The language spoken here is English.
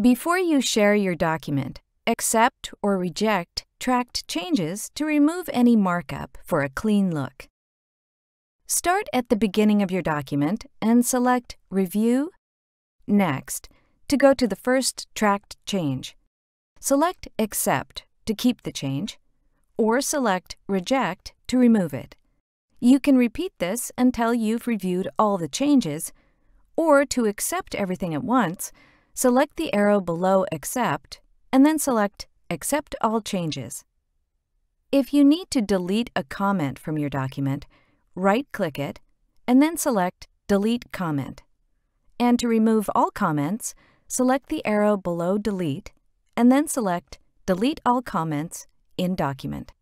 Before you share your document, accept or reject tracked changes to remove any markup for a clean look. Start at the beginning of your document and select Review, Next to go to the first tracked change. Select Accept to keep the change, or select Reject to remove it. You can repeat this until you've reviewed all the changes, or to accept everything at once, select the arrow below Accept and then select Accept All Changes. If you need to delete a comment from your document, right-click it and then select Delete Comment. And to remove all comments, select the arrow below Delete and then select Delete All Comments in Document.